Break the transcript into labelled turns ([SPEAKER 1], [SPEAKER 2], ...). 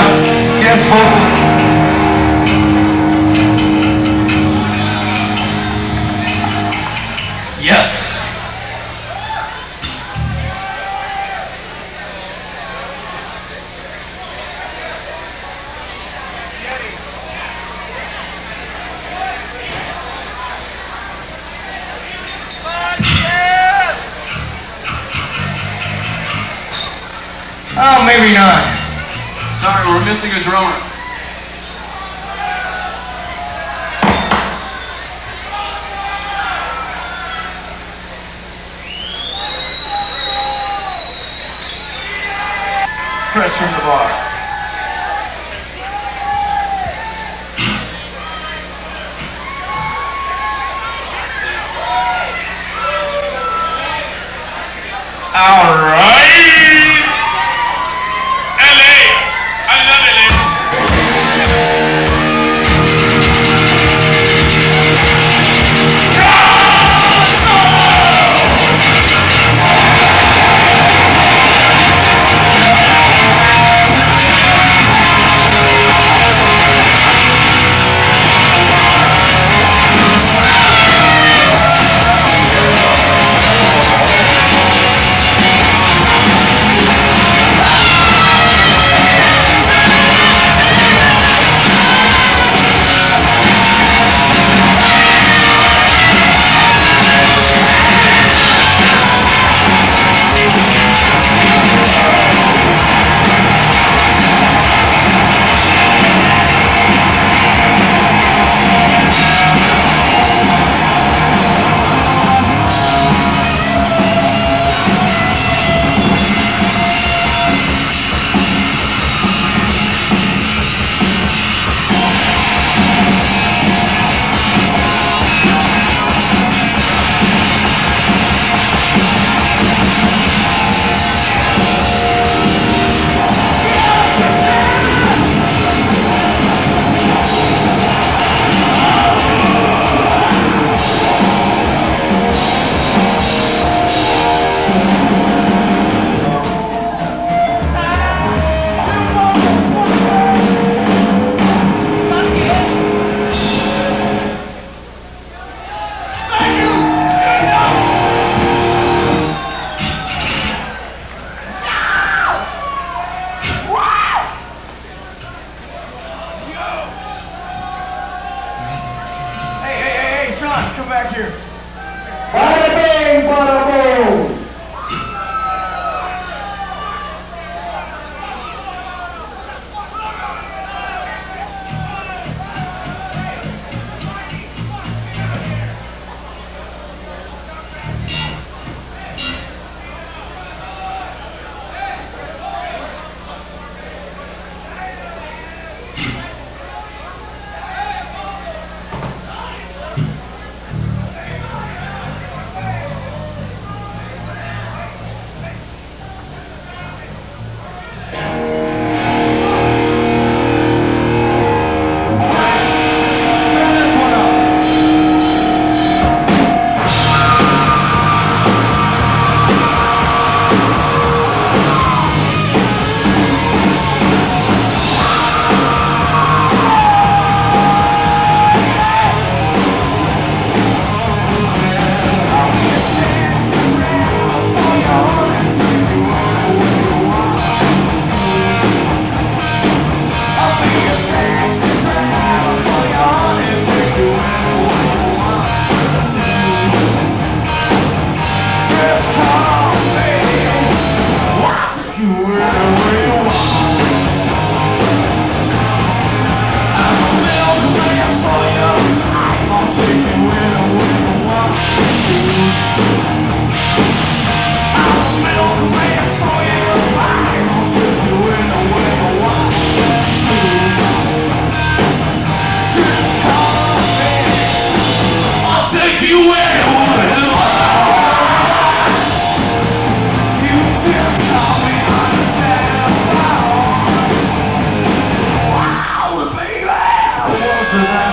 [SPEAKER 1] God vocal. Yes. Oh, maybe not.
[SPEAKER 2] Sorry, we're missing a drummer. Press from the bar.
[SPEAKER 1] All right. つ